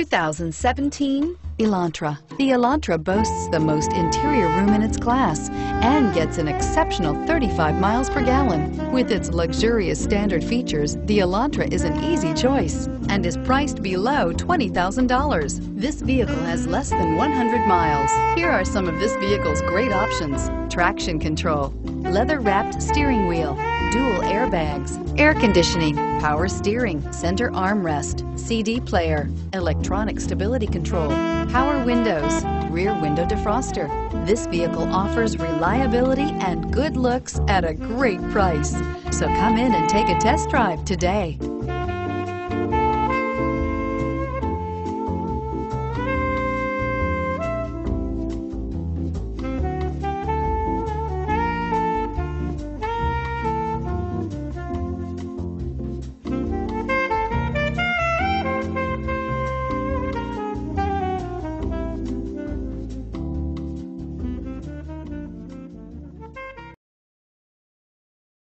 2017 Elantra. The Elantra boasts the most interior room in its class and gets an exceptional 35 miles per gallon. With its luxurious standard features, the Elantra is an easy choice and is priced below $20,000. This vehicle has less than 100 miles. Here are some of this vehicle's great options. Traction control, leather-wrapped steering wheel, dual airbags, air conditioning, power steering, center armrest, CD player, electronic stability control, power windows, rear window defroster. This vehicle offers reliability and good looks at a great price. So come in and take a test drive today.